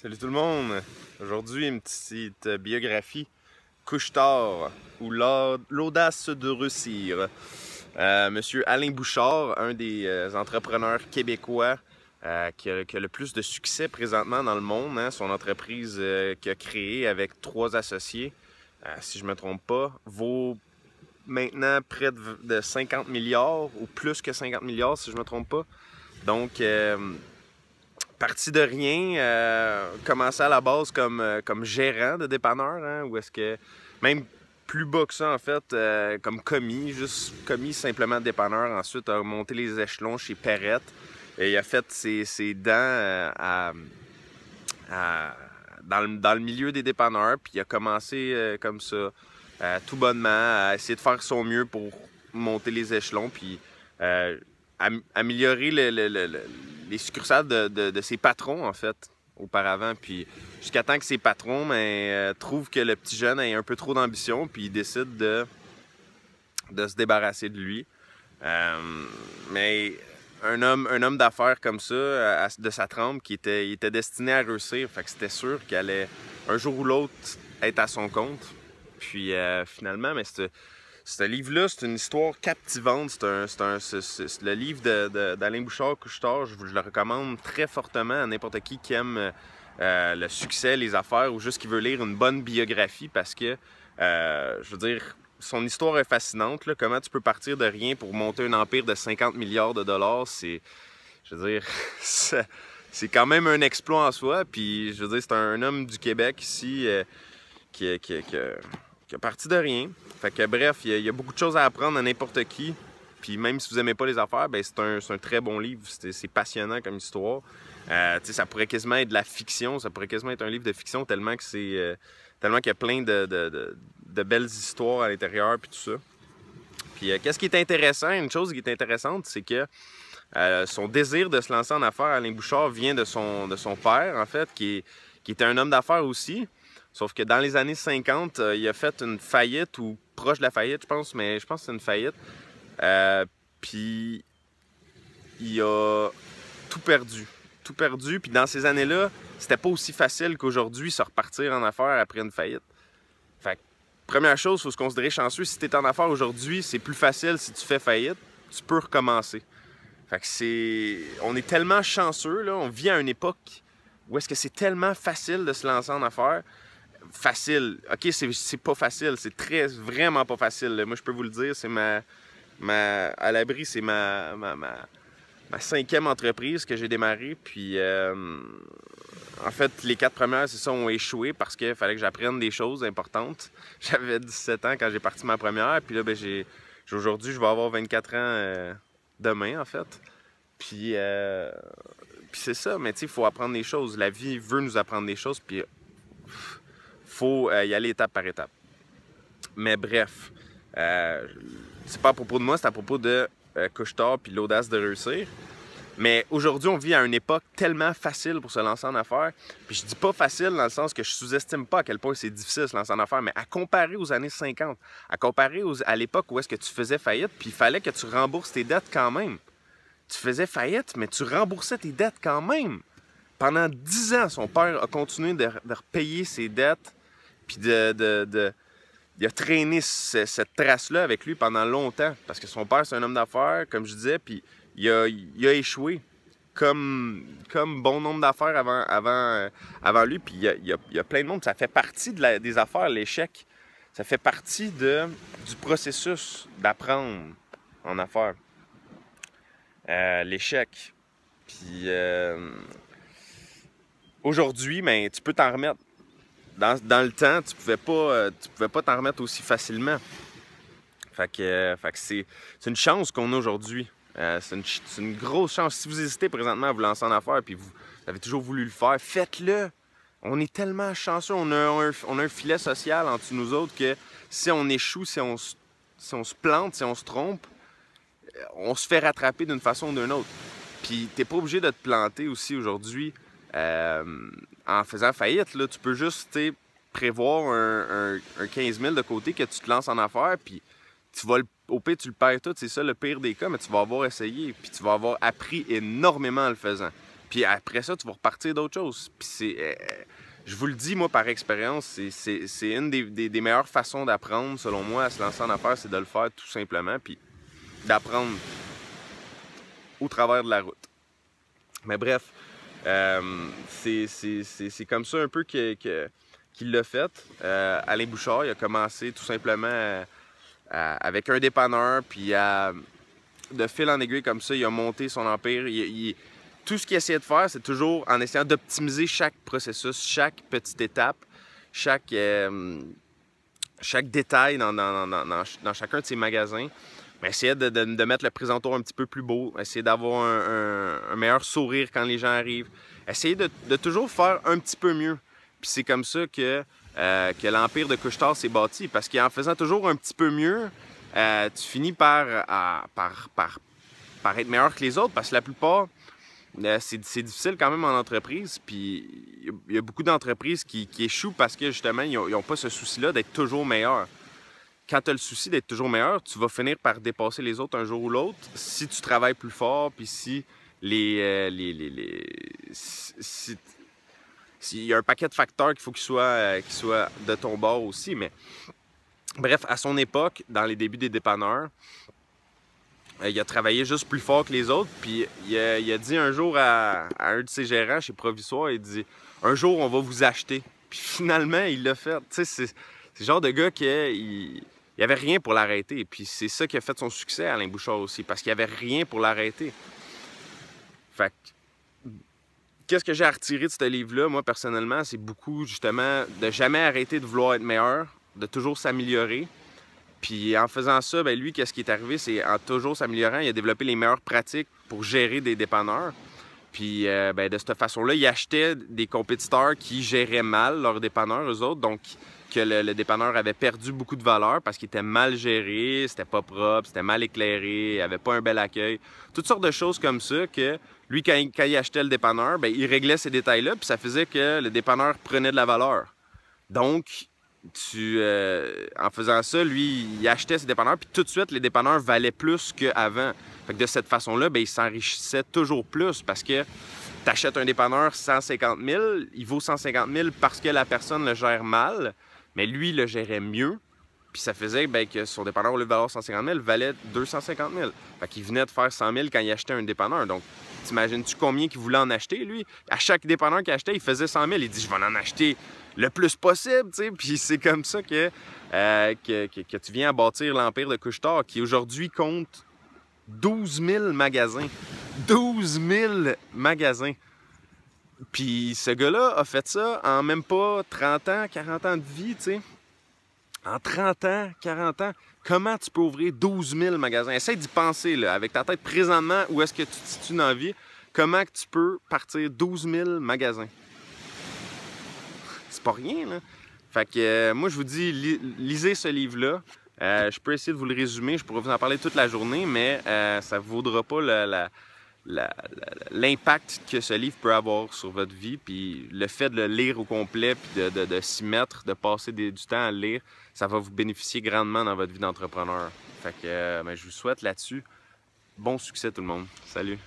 Salut tout le monde! Aujourd'hui, une petite biographie couche-tard ou l'audace de réussir. Euh, Monsieur Alain Bouchard, un des euh, entrepreneurs québécois euh, qui, a, le plus de succès présentement dans le monde. Hein. son entreprise qu'il a créée avec trois associés, si je ne me trompe pas, vaut maintenant près de, 50 milliards ou plus que 50 milliards si je ne me trompe pas. Donc, parti de rien, euh, commencé à la base comme, euh, comme gérant de dépanneur, hein, ou est-ce que même plus bas que ça en fait, euh, comme commis, juste commis simplement dépanneur. Ensuite, a monté les échelons chez Perrette et il a fait ses, dents à, dans, le, dans, le, milieu des dépanneurs. Puis il a commencé comme ça, tout bonnement, à essayer de faire son mieux pour monter les échelons. Puis améliorer les succursales de, ses patrons, en fait, auparavant. Puis jusqu'à temps que ses patrons ben, euh, trouvent que le petit jeune a un peu trop d'ambition, puis ils décident de, se débarrasser de lui. Euh, mais un homme, d'affaires comme ça, de sa trempe, qui était destiné à réussir, fait que c'était sûr qu'il allait un jour ou l'autre être à son compte. Puis euh, finalement, mais c'était ce livre-là, c'est une histoire captivante. C'est le livre d'Alain Bouchard, Couchetard. Je, je le recommande très fortement à n'importe qui qui aime euh, le succès, les affaires ou juste qui veut lire une bonne biographie parce que, euh, je veux dire, son histoire est fascinante. Comment tu peux partir de rien pour monter un empire de 50 milliards de dollars, c'est, je veux dire, c'est quand même un exploit en soi. Puis, je veux dire, c'est un homme du Québec ici euh, qui, qui qui parti de rien. Fait que bref, il y, a beaucoup de choses à apprendre à n'importe qui. Puis même si vous aimez pas les affaires, ben c'est un, très bon livre. C'est passionnant comme histoire. Euh, ça pourrait quasiment être de la fiction, ça pourrait quasiment être un livre de fiction tellement que c'est euh, tellement qu'il y a plein de, belles histoires à l'intérieur puis tout ça. Puis euh, qu'est-ce qui est intéressant, une chose qui est intéressante, c'est que son désir de se lancer en affaires, Alain Bouchard, vient de son, de son père, en fait, qui, qui était un homme d'affaires aussi. Sauf que dans les années 50, euh, il a fait une faillite ou proche de la faillite, je pense, mais je pense que c'est une faillite. Euh, puis il a tout perdu. Tout perdu. Puis dans ces années-là, c'était pas aussi facile qu'aujourd'hui se repartir en affaires après une faillite. Fait que, première chose, il faut se considérer chanceux. Si tu es en affaires aujourd'hui, c'est plus facile si tu fais faillite. Tu peux recommencer. Fait que c'est. On est tellement chanceux, là. On vit à une époque où est-ce que c'est tellement facile de se lancer en affaires facile. OK, c'est pas facile. C'est très, vraiment pas facile. Moi, je peux vous le dire, c'est ma, ma. À l'abri, c'est ma, ma, cinquième entreprise que j'ai démarrée. Puis, euh, en fait, les quatre premières, c'est ça, ont échoué parce qu'il fallait que j'apprenne des choses importantes. J'avais 17 ans quand j'ai parti ma première. Puis là, ben, j'ai. Aujourd'hui, je vais avoir 24 ans euh, demain, en fait. Puis, euh, puis c'est ça, mais tu sais, il faut apprendre des choses. La vie veut nous apprendre des choses. Puis faut euh, y aller étape par étape. Mais bref, euh, c'est pas à propos de moi, c'est à propos de euh, Couchetard puis l'audace de réussir. Mais aujourd'hui, on vit à une époque tellement facile pour se lancer en affaires. Puis je dis pas facile dans le sens que je sous-estime pas à quel point c'est difficile de se lancer en affaires, mais à comparer aux années 50, à comparer à l'époque où est-ce que tu faisais faillite, puis il fallait que tu rembourses tes dettes quand même. Tu faisais faillite, mais tu remboursais tes dettes quand même. Pendant dix ans, son père a continué de, de repayer ses dettes puis de, il a traîné cette trace-là avec lui pendant longtemps. Parce que son père, c'est un homme d'affaires, comme je disais, puis il a, échoué comme, comme bon nombre d'affaires avant, avant, avant lui. Puis il y, a, plein de monde. Ça fait partie de des affaires, l'échec. Ça fait partie de, du processus d'apprendre en affaires. Euh, l'échec. Puis euh, aujourd'hui, ben, tu peux t'en remettre dans, le temps, tu pouvais pas, euh, tu pouvais pas t'en remettre aussi facilement. Fait que, euh, c'est, une chance qu'on a aujourd'hui. Euh, c'est, une, grosse chance. Si vous hésitez présentement à vous lancer en affaires puis vous, avez toujours voulu le faire, faites-le. On est tellement chanceux. On a un, on a un filet social entre nous autres que si on échoue, si on, si on se plante, si on se trompe, on se fait rattraper d'une façon ou d'une autre. Puis t'es pas obligé de te planter aussi aujourd'hui en faisant faillite, là, tu peux juste prévoir un, 15 000 de côté que tu te lances en affaires, puis tu vas le, au pire, tu le perds tout. C'est ça le pire des cas, mais tu vas avoir essayé, puis tu vas avoir appris énormément en le faisant. Puis après ça, tu vas repartir d'autres choses. Puis c'est. Euh, je vous le dis, moi, par expérience, c'est une des, meilleures façons d'apprendre, selon moi, à se lancer en affaires, c'est de le faire tout simplement, puis d'apprendre au travers de la route. Mais bref, euh, c'est comme ça un peu qu'il l'a fait. Euh, Alain Bouchard, il a commencé tout simplement avec un dépanneur, puis de fil en aiguille comme ça, il a monté son empire. tout ce qu'il essaie de faire, c'est toujours en essayant d'optimiser chaque processus, chaque petite étape, chaque, euh, chaque détail dans, dans, chacun de ses magasins. Mais essayer de, mettre le présentoir un petit peu plus beau, essayer d'avoir un, meilleur sourire quand les gens arrivent, essayer de, toujours faire un petit peu mieux. Puis c'est comme ça que, euh, que l'empire de Couchetard s'est bâti, parce qu'en faisant toujours un petit peu mieux, euh, tu finis par, par, par, être meilleur que les autres, parce que la plupart euh, c'est difficile quand même en entreprise. Puis il y a beaucoup d'entreprises qui, échouent parce que justement, ils n'ont pas ce souci-là d'être toujours meilleur. Quand tu as le souci d'être toujours meilleur, tu vas finir par dépasser les autres un jour ou l'autre si tu travailles plus fort, puis si les. Euh, les, s'il y a un paquet de facteurs qu'il faut qu'ils soient, euh, de ton bord aussi. Mais bref, à son époque, dans les débuts des dépanneurs, euh, il a travaillé juste plus fort que les autres. Puis il a, dit un jour à, un de ses gérants chez Provisoire, il dit Un jour, on va vous acheter. Puis finalement, il l'a fait. Tu sais, c'est le genre de gars qui il, il avait rien pour l'arrêter. Puis c'est ça qui a fait son succès, Alain Bouchard aussi, parce qu'il n'y avait rien pour l'arrêter. Fait qu'est-ce que j'ai à de ce livre-là, moi, personnellement, c'est beaucoup, justement, de jamais arrêter de vouloir être meilleur, de toujours s'améliorer. Puis en faisant ça, ben lui, qu'est-ce qui est arrivé? C'est en toujours s'améliorant, il a développé les meilleures pratiques pour gérer des dépanneurs. Puis euh, ben, de cette façon-là, il achetait des compétiteurs qui géraient mal leurs dépanneurs, eux autres. Donc, que le, dépanneur avait perdu beaucoup de valeur parce qu'il était mal géré, c'était pas propre, c'était mal éclairé, il avait pas un bel accueil. Toutes sortes de choses comme ça que lui, quand il, achetait le dépanneur, ben, il réglait ces détails-là, puis ça faisait que le dépanneur prenait de la valeur. Donc, euh, en faisant ça, lui, il achetait ses dépanneurs, puis tout de suite, les dépanneurs valaient plus qu'avant. Fait de cette façon-là, ben, il s'enrichissait toujours plus parce que tu achètes un dépanneur 150 000, il vaut 150 000 parce que la personne le gère mal, mais lui, il le gérait mieux. Puis ça faisait ben, que son dépanneur, au lieu de valoir 150 000, valait 250 000. Fait qu'il venait de faire 100 000 quand il achetait un dépanneur. Donc, t'imagines-tu combien qu'il voulait en acheter, lui? À chaque dépanneur qu'il achetait, il faisait 100 000. Il dit, je vais en acheter le plus possible, tu sais. Puis c'est comme ça que, euh, que, que, tu viens à bâtir l'Empire de Couchetard, qui aujourd'hui compte 12 000 magasins. 12 000 magasins. Puis ce gars-là a fait ça en même pas 30 ans, 40 ans de vie, tu sais. En 30 ans, 40 ans, comment tu peux ouvrir 12 000 magasins? Essaye d'y penser, là, avec ta tête présentement, où est-ce que tu te situes dans la vie, comment tu peux partir 12 000 magasins? C'est pas rien, là. Fait que euh, moi, je vous dis, lisez ce livre-là. Euh, je peux essayer de vous le résumer, je pourrais vous en parler toute la journée, mais euh, ça ne vaudra pas l'impact que ce livre peut avoir sur votre vie. Puis le fait de le lire au complet, puis de, s'y mettre, de passer du temps à le lire, ça va vous bénéficier grandement dans votre vie d'entrepreneur. Fait que ben, je vous souhaite là-dessus bon succès tout le monde. Salut!